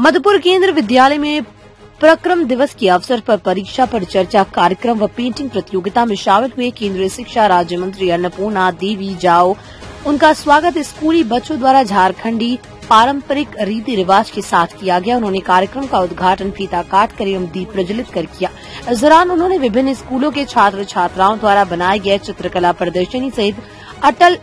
मधुपुर केंद्र विद्यालय में प्रक्रम दिवस के अवसर पर परीक्षा पर चर्चा कार्यक्रम व पेंटिंग प्रतियोगिता में शामिल हुए केंद्रीय शिक्षा राज्य मंत्री अन्नपूर्णा देवी जाओ। उनका स्वागत स्कूली बच्चों द्वारा झारखंडी पारंपरिक रीति रिवाज के साथ किया गया। उन्होंने कार्यक्रम का उद्घाटन फीता काट कर एवं दीप प्रज्वलित कर किया। इस दौरान उन्होंने विभिन्न स्कूलों के छात्र छात्राओं द्वारा बनाए गए चित्रकला प्रदर्शनी सहित अटल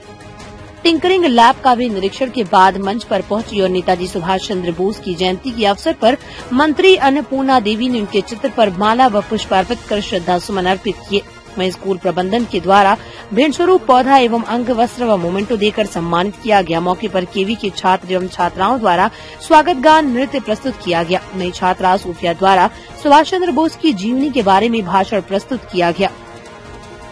टिंकरिंग लैब का भी निरीक्षण के बाद मंच पर पहुँची और नेताजी सुभाष चंद्र बोस की जयंती के अवसर पर मंत्री अन्नपूर्णा देवी ने उनके चित्र पर माला व पुष्प अर्पित कर श्रद्धा सुमन अर्पित किए। वहीं स्कूल प्रबंधन के द्वारा भेंट स्वरूप पौधा एवं अंग, वस्त्र व मोमेंटो देकर सम्मानित किया गया। मौके पर केवी के छात्र एवं छात्राओं द्वारा स्वागत गान नृत्य प्रस्तुत किया गया। नई छात्रा सूफिया द्वारा सुभाष चंद्र बोस की जीवनी के बारे में भाषण प्रस्तुत किया गया।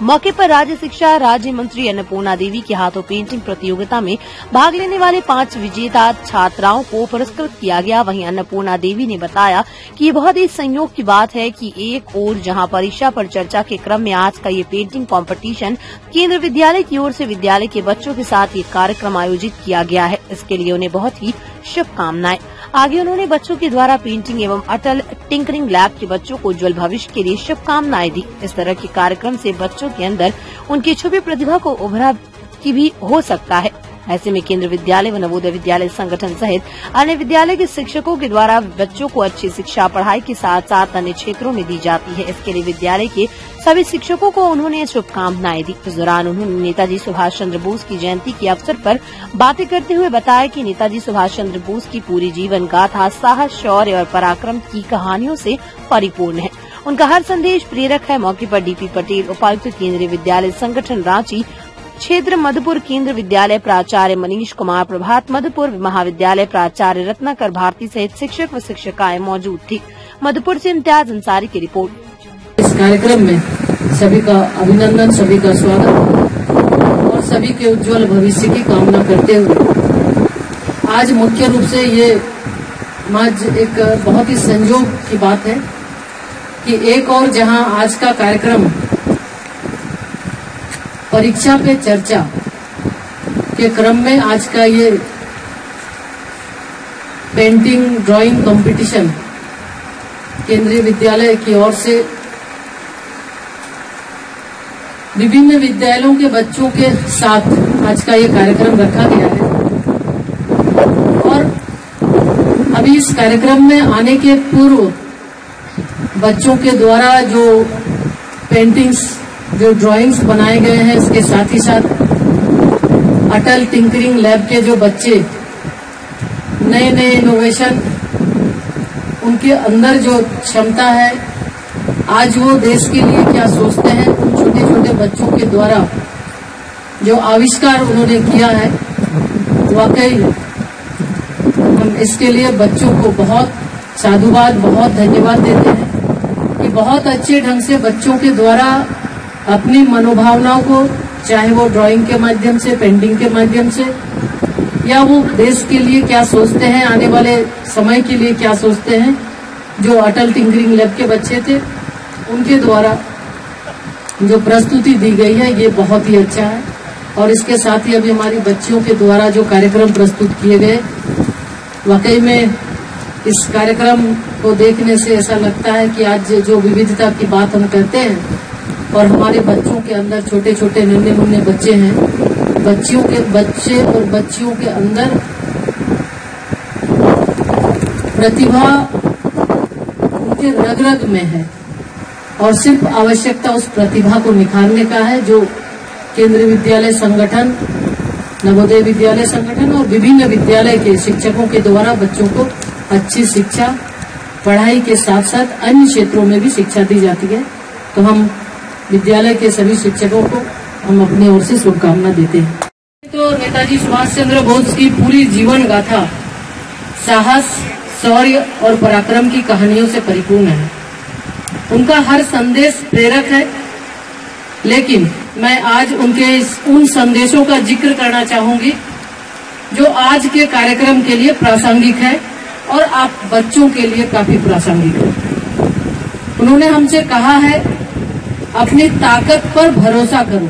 मौके पर राज्य शिक्षा, राज्य मंत्री अन्नपूर्णा देवी के हाथों पेंटिंग प्रतियोगिता में भाग लेने वाले पाँच विजेता छात्राओं को पुरस्कृत किया गया। वहीं अन्नपूर्णा देवी ने बताया कि ये बहुत ही संयोग की बात है कि एक ओर जहाँ परीक्षा पर चर्चा के क्रम में आज का ये पेंटिंग कंपटीशन केंद्र विद्यालय की ओर से विद्यालय के बच्चों के साथ ये कार्यक्रम आयोजित किया गया है। इसके लिए उन्हें बहुत ही शुभकामनाएँ। आगे उन्होंने बच्चों के द्वारा पेंटिंग एवं अटल टिंकरिंग लैब के बच्चों को उज्जवल भविष्य के लिए शुभकामनाएँ दी। इस तरह के कार्यक्रम से बच्चों के अंदर उनकी छुपी प्रतिभा को उभरा की भी हो सकता है। ऐसे में केंद्र विद्यालय व नवोदय विद्यालय संगठन सहित अन्य विद्यालय के शिक्षकों के द्वारा बच्चों को अच्छी शिक्षा पढ़ाई के साथ साथ अन्य क्षेत्रों में दी जाती है। इसके लिए विद्यालय के सभी शिक्षकों को उन्होंने शुभकामनाएँ दी। इस दौरान उन्होंने नेताजी सुभाष चंद्र बोस की जयंती के अवसर पर बातें करते हुए बताया कि नेताजी सुभाष चंद्र बोस की पूरी जीवन गाथा, साहस, शौर्य और पराक्रम की कहानियों से परिपूर्ण है। उनका हर संदेश प्रेरक है। मौके पर डीपी पटेल, उपायुक्त केंद्रीय विद्यालय संगठन रांची क्षेत्र मधुपुर केंद्र विद्यालय प्राचार्य मनीष कुमार प्रभात मधुपुर महाविद्यालय प्राचार्य रत्नाकर भारती सहित शिक्षक व शिक्षिकाएँ मौजूद थी। मधुपुर से इम्तियाज़ अंसारी की रिपोर्ट। इस कार्यक्रम में सभी का अभिनंदन, सभी का स्वागत और सभी के उज्जवल भविष्य की कामना करते हुए आज मुख्य रूप से ये आज एक बहुत ही संयोग की बात है कि एक और जहाँ आज का कार्यक्रम परीक्षा पे चर्चा के क्रम में आज का ये पेंटिंग ड्राइंग कंपटीशन केंद्रीय विद्यालय की ओर से विभिन्न विद्यालयों के बच्चों के साथ आज का ये कार्यक्रम रखा गया है। और अभी इस कार्यक्रम में आने के पूर्व बच्चों के द्वारा जो पेंटिंग्स जो ड्राइंग्स बनाए गए हैं, इसके साथ ही साथ अटल टिंकरिंग लैब के जो बच्चे नए नए इनोवेशन उनके अंदर जो क्षमता है, आज वो देश के लिए क्या सोचते हैं, उन छोटे छोटे बच्चों के द्वारा जो आविष्कार उन्होंने किया है, वाकई हम इसके लिए बच्चों को बहुत साधुवाद, बहुत धन्यवाद देते हैं कि बहुत अच्छे ढंग से बच्चों के द्वारा अपनी मनोभावनाओं को, चाहे वो ड्राइंग के माध्यम से पेंटिंग के माध्यम से, या वो देश के लिए क्या सोचते हैं, आने वाले समय के लिए क्या सोचते हैं, जो अटल टिंकरिंग लैब के बच्चे थे, उनके द्वारा जो प्रस्तुति दी गई है, ये बहुत ही अच्छा है। और इसके साथ ही अभी हमारी बच्चियों के द्वारा जो कार्यक्रम प्रस्तुत किए गए, वाकई में इस कार्यक्रम को देखने से ऐसा लगता है कि आज जो विविधता की बात हम करते हैं और हमारे बच्चों के अंदर छोटे छोटे नन्हे मुन्ने बच्चे हैं। बच्चियों के, बच्चे और बच्चियों के अंदर प्रतिभा उनके रग रग में है। और सिर्फ़ आवश्यकता उस प्रतिभा को निखारने का है, जो केंद्रीय विद्यालय संगठन, नवोदय विद्यालय संगठन और विभिन्न विद्यालय के शिक्षकों के द्वारा बच्चों को अच्छी शिक्षा, पढ़ाई के साथ साथ अन्य क्षेत्रों में भी शिक्षा दी जाती है। तो हम विद्यालय के सभी शिक्षकों को हम अपनी ओर से शुभकामना देते हैं। तो नेताजी सुभाष चंद्र बोस की पूरी जीवन गाथा साहस, शौर्य और पराक्रम की कहानियों से परिपूर्ण है। उनका हर संदेश प्रेरक है, लेकिन मैं आज उनके इस उन संदेशों का ज़िक्र करना चाहूँगी, जो आज के कार्यक्रम के लिए प्रासंगिक है और आप बच्चों के लिए काफ़ी प्रासंगिक है। उन्होंने हमसे कहा है अपनी ताकत पर भरोसा करो।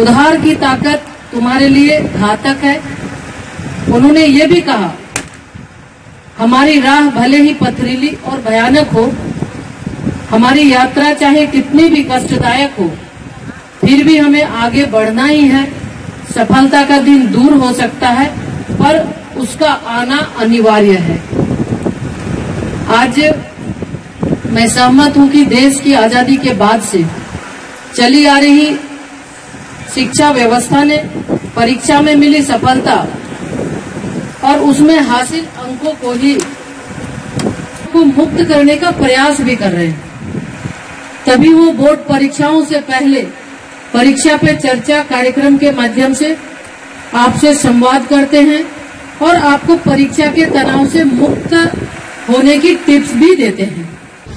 उधार की ताकत तुम्हारे लिए घातक है। उन्होंने ये भी कहा, हमारी राह भले ही पथरीली और भयानक हो, हमारी यात्रा चाहे कितनी भी कष्टदायक हो, फिर भी हमें आगे बढ़ना ही है। सफलता का दिन दूर हो सकता है, पर उसका आना अनिवार्य है। आज मैं सहमत हूँ कि देश की आज़ादी के बाद से चली आ रही शिक्षा व्यवस्था ने परीक्षा में मिली सफलता और उसमें हासिल अंकों को ही को मुक्त करने का प्रयास भी कर रहे हैं। तभी वो बोर्ड परीक्षाओं से पहले परीक्षा पे चर्चा कार्यक्रम के माध्यम से आपसे संवाद करते हैं और आपको परीक्षा के तनाव से मुक्त होने की टिप्स भी देते हैं।